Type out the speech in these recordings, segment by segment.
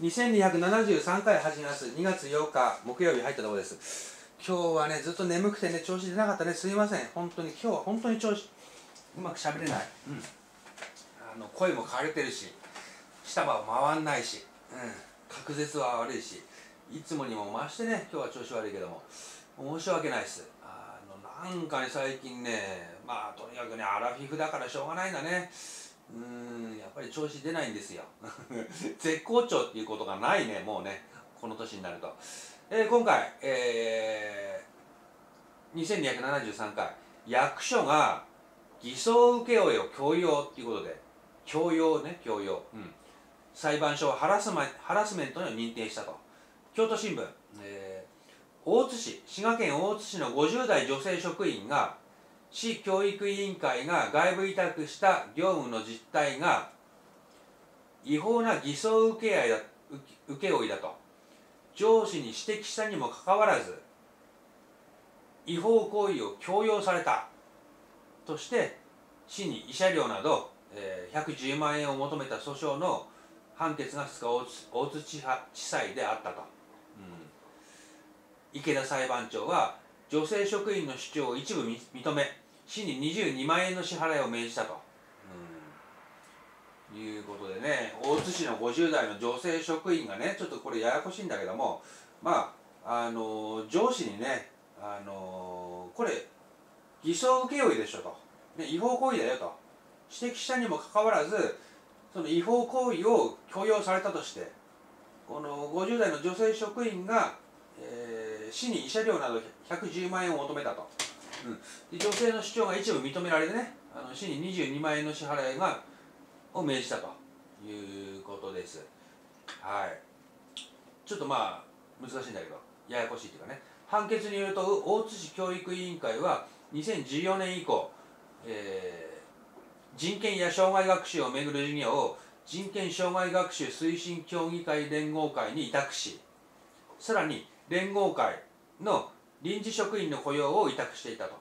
2273回始めます。2月8日木曜日入ったところです。今日はねずっと眠くてね調子出なかったね。すいません。本当に今日は本当に調子うまくしゃべれない、うん、あの声も枯れてるし下歯は回んないし、うん、滑舌は悪いしいつもにも増してね今日は調子悪いけども申し訳ないです。あのなんかね最近ねまあとにかくねアラフィフだからしょうがないんだね。うんやっぱり調子出ないんですよ。絶好調っていうことがないねもうね。この年になると、えー、今回、えー、2273回役所が偽装請負を強要っていうことで強要ね強要、うん、裁判所をハラスマハラスメントに認定したと。京都新聞、えー、大津市滋賀県大津市の50代女性職員が市教育委員会が外部委託した業務の実態が違法な偽装請負だ請負だと上司に指摘したにもかかわらず違法行為を強要されたとして市に慰謝料など、えー、110万円を求めた訴訟の判決が2日大津地裁であったと、うん、池田裁判長は女性職員の主張を一部認め市に22万円の支払いを命じたと、うん、いうことでね大津市の50代の女性職員がねちょっとこれややこしいんだけどもまああの上司にねあのこれ偽装請負でしょと、ね、違法行為だよと。指摘したにもかかわらずその違法行為を強要されたとしてこの50代の女性職員が、市に慰謝料など110万円を求めたと。うん、で女性の主張が一部認められてねあの市に22万円の支払いがを命じたということです。はい。ちょっとまあ難しいんだけどややこしいというかね。判決によると大津市教育委員会は2014年以降、えー、人権や障害学習をめぐる事業を人権障害学習推進協議会連合会に委託しさらに連合会の臨時職員の雇用を委託していたと。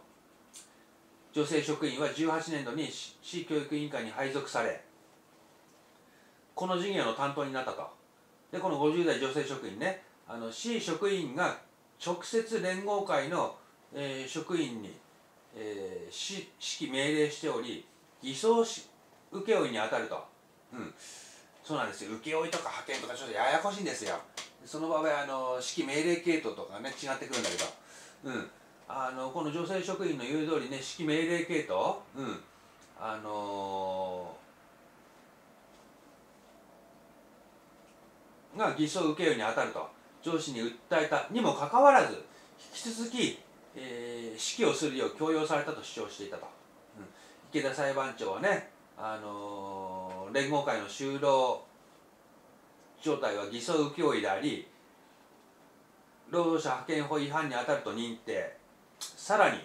女性職員は18年度に市教育委員会に配属されこの事業の担当になったと。でこの50代女性職員ねあの市職員が直接連合会の、えー、職員に、えー、指揮命令しており偽装し請負に当たると、うん、そうなんですよ。請負とか派遣とかちょっとややこしいんですよ。その場合あの指揮命令系統とかね違ってくるんだけど。うん、あのこの女性職員の言う通りね指揮命令系統、うん、あのー、が偽装請負に当たると。上司に訴えたにもかかわらず引き続き、えー、指揮をするよう強要されたと主張していたと、うん、池田裁判長はね、あのー、連合会の就労状態は偽装請負であり労働者派遣法違反に当たると認定。さらに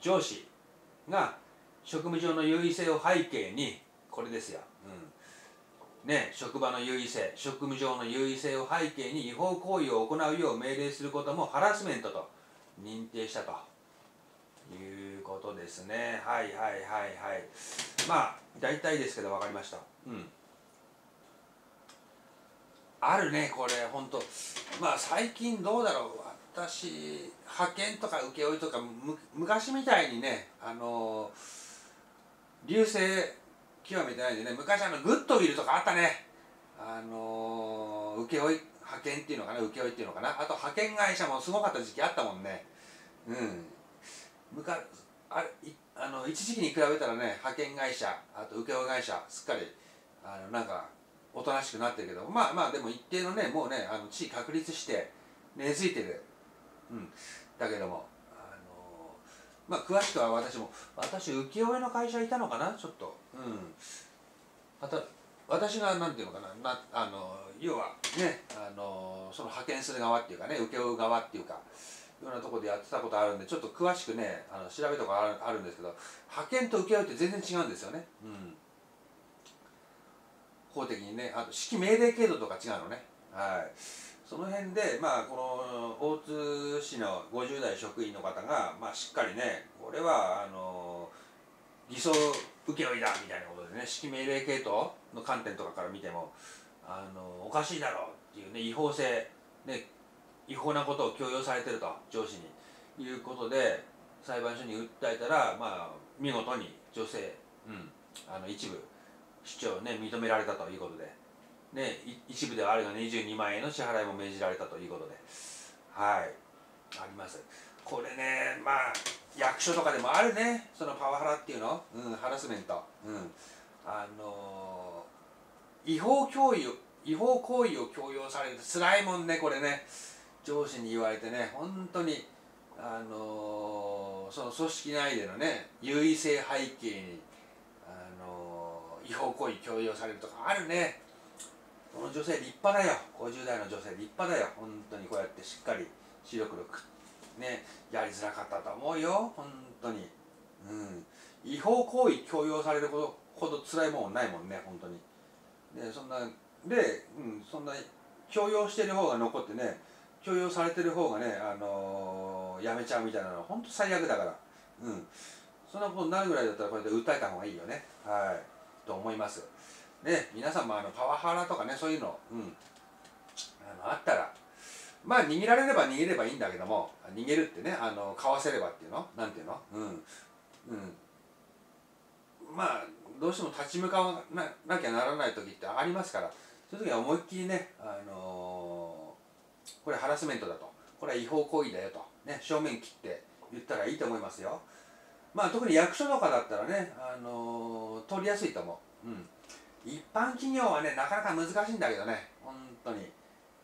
上司が職務上の優位性を背景にこれですよ、うん、ね職場の優位性職務上の優位性を背景に違法行為を行うよう命令することもハラスメントと認定したと。いうことですね。はいはいはいはい。まあ大体ですけど分かりました。うん。あるねこれ本当まあ最近どうだろう。私派遣とか請負とか昔みたいにねあの流星極めてないんでね昔あのグッドウィルとかあったね。あの請負派遣っていうのかな請負っていうのかな。あと派遣会社もすごかった時期あったもんね。うん。昔ああの一時期に比べたらね派遣会社あと請負会社すっかりあのなんかおとなしくなってるけど。まあまあでも一定のねもうねあの地位確立して根付いてる、うん、だけどもあのまあ詳しくは私も私浮世絵の会社いたのかな？ちょっと。うん。また私がなんていうのかな？なあの要はねあのその派遣する側っていうかね請け負う側っていうかようなとこでやってたことあるんでちょっと詳しくねあの調べとかあるんですけど派遣と請け負いって全然違うんですよね。うん。法的にねあと指揮命令制度とか違うのね。はい。その辺でまあこの大津市の50代職員の方が、まあ、しっかりねこれはあの偽装請負だみたいなことでね指揮命令系統の観点とかから見てもあのおかしいだろうっていうね違法性ね違法なことを強要されてると上司にいうことで裁判所に訴えたらまあ見事に女性、うん、あの一部主張ね認められたということで、ね、一部ではあるが22万円の支払いも命じられたということで。はい。あります。これねまあ役所とかでもあるね。そのパワハラっていうの、うん、ハラスメント、うん、あのー、違法行為違法行為を強要される。と辛いもんねこれね。上司に言われてね。本当にあのー、その組織内でのね優位性背景に違法行為強要されるとかあるね。この女性立派だよ。50代の女性立派だよ。本当にこうやってしっかり視力力ねやりづらかったと思うよ。本当に。うん。違法行為強要されるほどほど辛いもんないもんね。本当に。でそんなで、うん、そんな強要してる方が残ってね強要されてる方がね、あのー、やめちゃうみたいなのは本当最悪だから。うん。そんなことになるぐらいだったらこれで訴えた方がいいよね。はい。と思います。ね、皆さんもあのパワハラとかねそういうの,、うん、あのあったらまあ逃げられれば逃げればいいんだけども逃げるってねあのかわせればっていうの？なんていうの？うん。うん。まあどうしても立ち向かわなきゃならない時ってありますからそういう時は思いっきりね、あのー、これハラスメントだと。これは違法行為だよと、ね、正面切って言ったらいいと思いますよ。まあ特に役所とかだったらね、あのー、通りやすいと思う、うん、一般企業はねなかなか難しいんだけどね。本当に。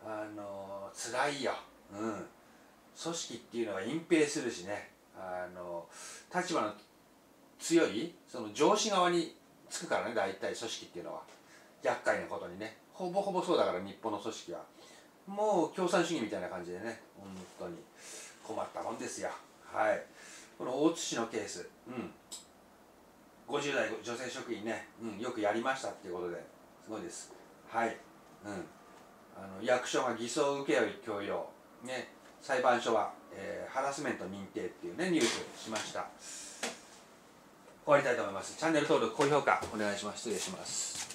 あのー、辛いよ、うん、組織っていうのは隠蔽するしね。あのー、立場の強いその上司側につくからね大体組織っていうのは。厄介なことにね。ほぼほぼそうだから日本の組織は。もう共産主義みたいな感じでね。本当に困ったもんですよ。はい。この大津市のケース、うん、50代女性職員ね、うん、よくやりましたっていうことで。すごいです。はい、うん、あの役所が偽装請負強要ね裁判所は、えー、ハラスメント認定っていうねニュースしました。終わりたいと思います。チャンネル登録高評価お願いします。失礼します